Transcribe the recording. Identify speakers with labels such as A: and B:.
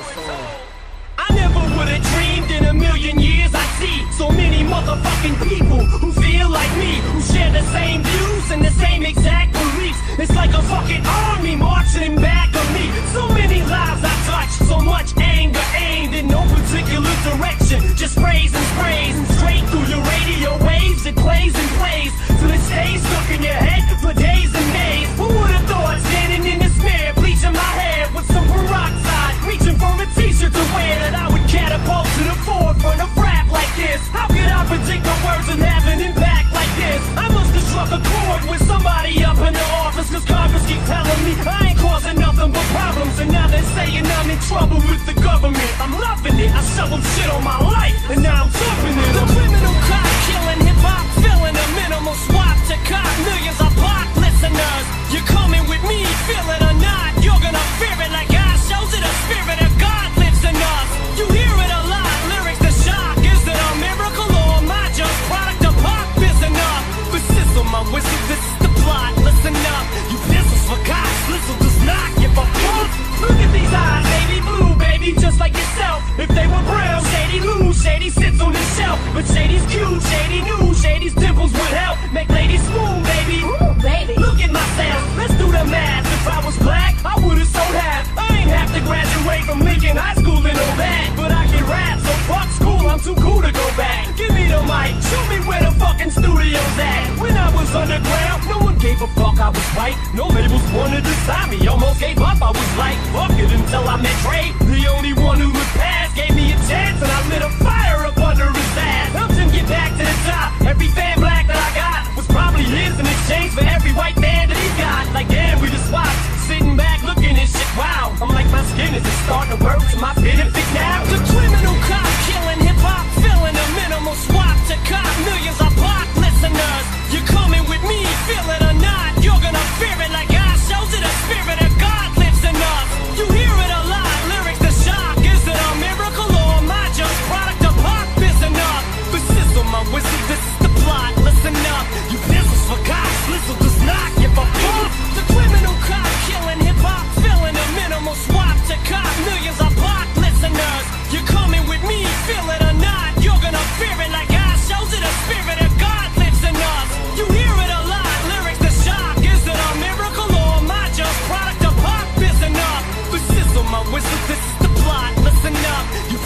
A: I never would have dreamed in a million years I see so many motherfucking people who feel like me, who share the same views and the same exact beliefs. It's like a fucking army marching back on me. So many lives I touched, so much anger aimed in no particular direction. Just sprays and sprays and straight through your radio waves, it plays and shoveled shit on my life, and now I'm But shady's cute, shady knew, shady's dimples would help make ladies smooth, baby. Ooh, baby. Look at myself, let's do the math. If I was black, I would've sold half. I ain't have to graduate from Lincoln High School to know that. But I can rap, so fuck school, I'm too cool to go back. Give me the mic, show me where the fucking studio's at. When I was underground, no one gave a fuck I was white. No labels wanted to sign me, almost gave up. I was like, fuck it until I met Dre. The only one who looked perks, my business. this is the plot. Listen up, you